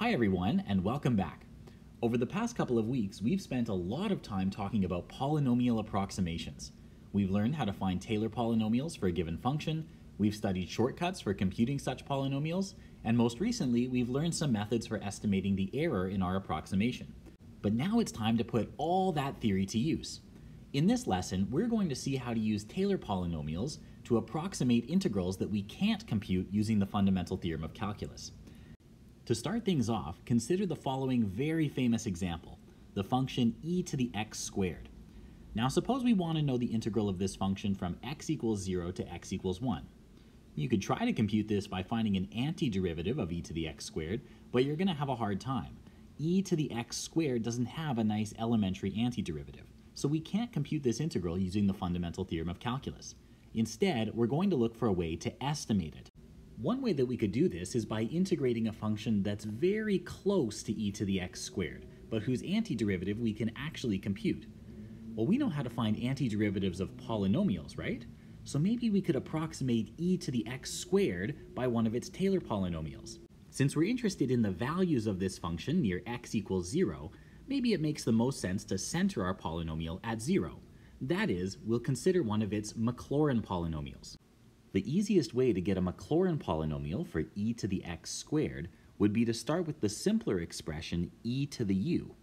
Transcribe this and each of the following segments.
Hi everyone, and welcome back. Over the past couple of weeks, we've spent a lot of time talking about polynomial approximations. We've learned how to find Taylor polynomials for a given function, we've studied shortcuts for computing such polynomials, and most recently, we've learned some methods for estimating the error in our approximation. But now it's time to put all that theory to use. In this lesson, we're going to see how to use Taylor polynomials to approximate integrals that we can't compute using the fundamental theorem of calculus. To start things off, consider the following very famous example, the function e to the x squared. Now suppose we want to know the integral of this function from x equals 0 to x equals 1. You could try to compute this by finding an antiderivative of e to the x squared, but you're going to have a hard time. e to the x squared doesn't have a nice elementary antiderivative so we can't compute this integral using the fundamental theorem of calculus. Instead, we're going to look for a way to estimate it. One way that we could do this is by integrating a function that's very close to e to the x squared, but whose antiderivative we can actually compute. Well, we know how to find antiderivatives of polynomials, right? So maybe we could approximate e to the x squared by one of its Taylor polynomials. Since we're interested in the values of this function near x equals 0, maybe it makes the most sense to center our polynomial at zero. That is, we'll consider one of its Maclaurin polynomials. The easiest way to get a Maclaurin polynomial for e to the x squared would be to start with the simpler expression e to the u.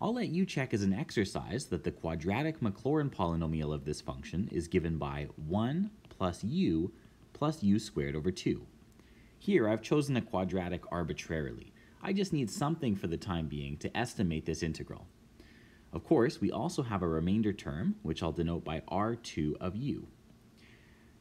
I'll let you check as an exercise that the quadratic Maclaurin polynomial of this function is given by 1 plus u plus u squared over 2. Here I've chosen a quadratic arbitrarily. I just need something for the time being to estimate this integral. Of course, we also have a remainder term, which I'll denote by r2 of u.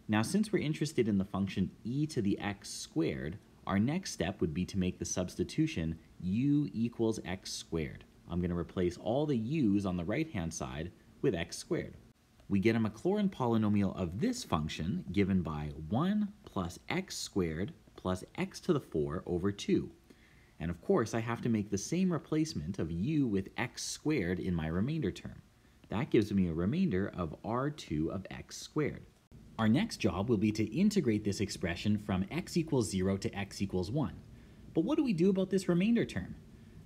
Now, since we're interested in the function e to the x squared, our next step would be to make the substitution u equals x squared. I'm going to replace all the u's on the right-hand side with x squared. We get a Maclaurin polynomial of this function given by 1 plus x squared plus x to the 4 over 2. And of course, I have to make the same replacement of u with x squared in my remainder term. That gives me a remainder of r2 of x squared. Our next job will be to integrate this expression from x equals 0 to x equals 1. But what do we do about this remainder term?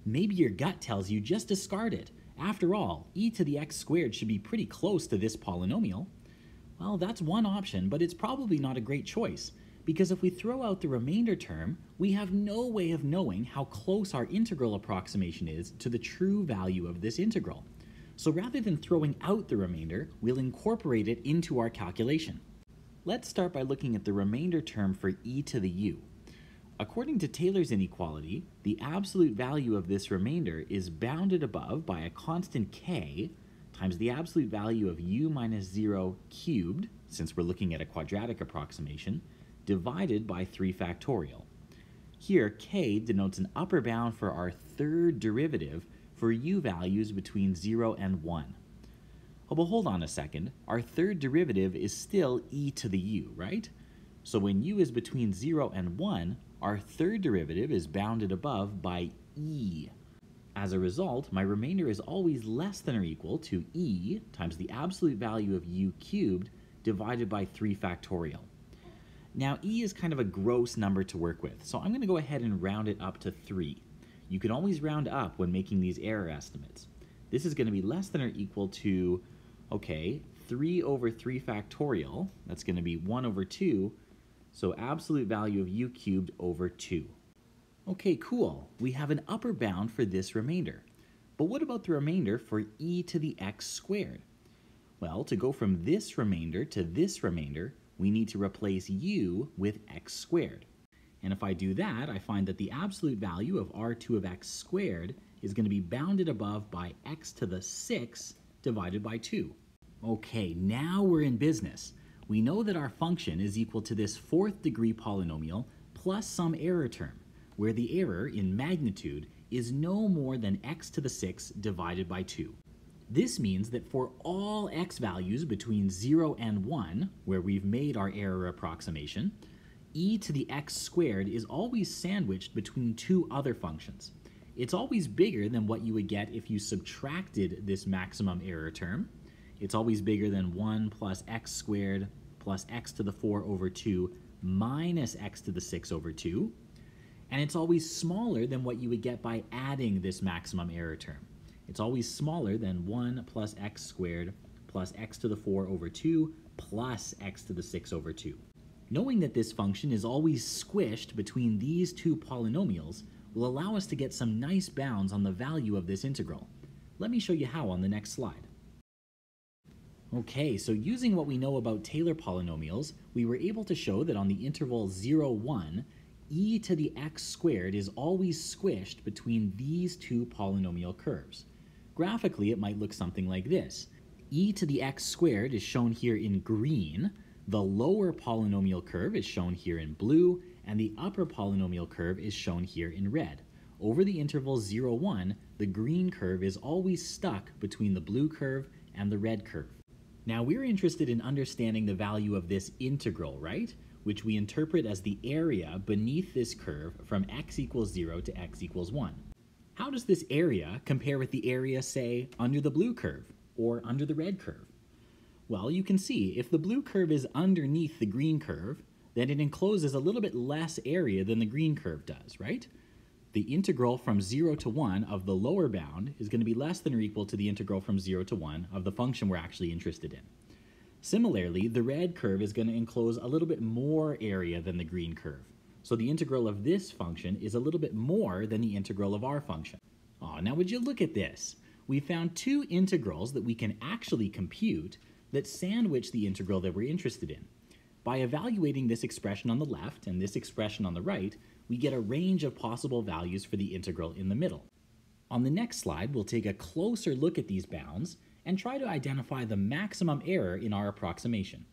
Maybe your gut tells you just discard it. After all, e to the x squared should be pretty close to this polynomial. Well, that's one option, but it's probably not a great choice because if we throw out the remainder term, we have no way of knowing how close our integral approximation is to the true value of this integral. So rather than throwing out the remainder, we'll incorporate it into our calculation. Let's start by looking at the remainder term for e to the u. According to Taylor's inequality, the absolute value of this remainder is bounded above by a constant k times the absolute value of u minus 0 cubed, since we're looking at a quadratic approximation, divided by 3 factorial. Here, k denotes an upper bound for our third derivative for u values between 0 and 1. Oh, but hold on a second. Our third derivative is still e to the u, right? So when u is between 0 and 1, our third derivative is bounded above by e. As a result, my remainder is always less than or equal to e times the absolute value of u cubed divided by 3 factorial. Now e is kind of a gross number to work with, so I'm going to go ahead and round it up to 3. You can always round up when making these error estimates. This is going to be less than or equal to, okay, 3 over 3 factorial, that's going to be 1 over 2, so absolute value of u cubed over 2. Okay, cool. We have an upper bound for this remainder. But what about the remainder for e to the x squared? Well, to go from this remainder to this remainder, we need to replace u with x squared. And if I do that, I find that the absolute value of r2 of x squared is going to be bounded above by x to the 6 divided by 2. Okay, now we're in business. We know that our function is equal to this fourth degree polynomial plus some error term, where the error in magnitude is no more than x to the 6 divided by 2. This means that for all x values between 0 and 1, where we've made our error approximation, e to the x squared is always sandwiched between two other functions. It's always bigger than what you would get if you subtracted this maximum error term. It's always bigger than 1 plus x squared plus x to the 4 over 2 minus x to the 6 over 2. And it's always smaller than what you would get by adding this maximum error term. It's always smaller than 1 plus x squared plus x to the 4 over 2 plus x to the 6 over 2. Knowing that this function is always squished between these two polynomials will allow us to get some nice bounds on the value of this integral. Let me show you how on the next slide. Okay, so using what we know about Taylor polynomials, we were able to show that on the interval 0, 1, e to the x squared is always squished between these two polynomial curves. Graphically, it might look something like this. e to the x squared is shown here in green, the lower polynomial curve is shown here in blue, and the upper polynomial curve is shown here in red. Over the interval 0, 1, the green curve is always stuck between the blue curve and the red curve. Now we're interested in understanding the value of this integral, right? Which we interpret as the area beneath this curve from x equals 0 to x equals 1. How does this area compare with the area, say, under the blue curve or under the red curve? Well, you can see if the blue curve is underneath the green curve, then it encloses a little bit less area than the green curve does, right? The integral from 0 to 1 of the lower bound is going to be less than or equal to the integral from 0 to 1 of the function we're actually interested in. Similarly, the red curve is going to enclose a little bit more area than the green curve. So the integral of this function is a little bit more than the integral of our function. Oh, now would you look at this? We found two integrals that we can actually compute that sandwich the integral that we're interested in. By evaluating this expression on the left and this expression on the right, we get a range of possible values for the integral in the middle. On the next slide, we'll take a closer look at these bounds and try to identify the maximum error in our approximation.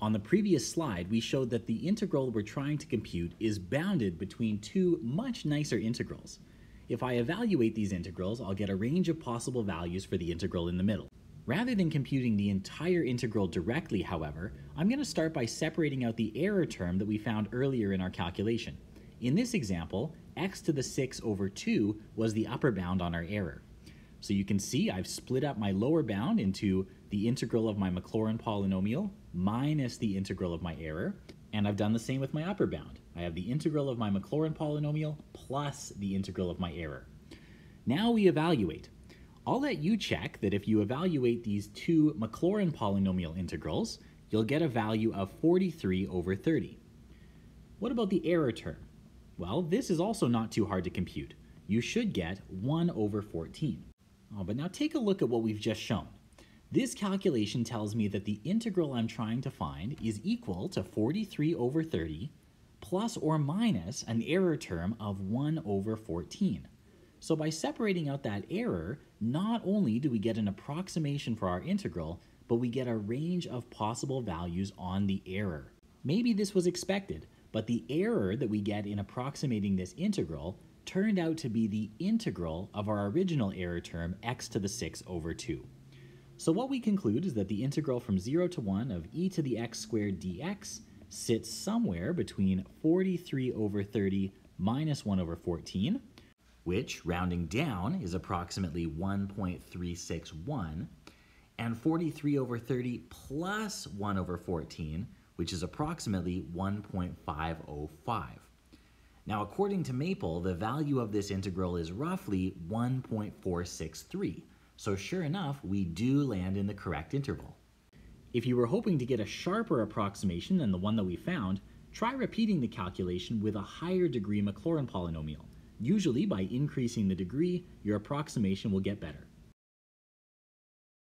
On the previous slide, we showed that the integral we're trying to compute is bounded between two much nicer integrals. If I evaluate these integrals, I'll get a range of possible values for the integral in the middle. Rather than computing the entire integral directly, however, I'm going to start by separating out the error term that we found earlier in our calculation. In this example, x to the 6 over 2 was the upper bound on our error. So you can see I've split up my lower bound into the integral of my Maclaurin polynomial minus the integral of my error, and I've done the same with my upper bound. I have the integral of my Maclaurin polynomial plus the integral of my error. Now we evaluate. I'll let you check that if you evaluate these two Maclaurin polynomial integrals, you'll get a value of 43 over 30. What about the error term? Well, this is also not too hard to compute. You should get 1 over 14. Oh, but now take a look at what we've just shown. This calculation tells me that the integral I'm trying to find is equal to 43 over 30 plus or minus an error term of 1 over 14. So by separating out that error, not only do we get an approximation for our integral, but we get a range of possible values on the error. Maybe this was expected, but the error that we get in approximating this integral turned out to be the integral of our original error term x to the 6 over 2. So what we conclude is that the integral from 0 to 1 of e to the x squared dx sits somewhere between 43 over 30 minus 1 over 14, which, rounding down, is approximately 1.361, and 43 over 30 plus 1 over 14, which is approximately 1.505. Now, according to Maple, the value of this integral is roughly 1.463, so sure enough, we do land in the correct interval. If you were hoping to get a sharper approximation than the one that we found, try repeating the calculation with a higher degree Maclaurin polynomial. Usually, by increasing the degree, your approximation will get better.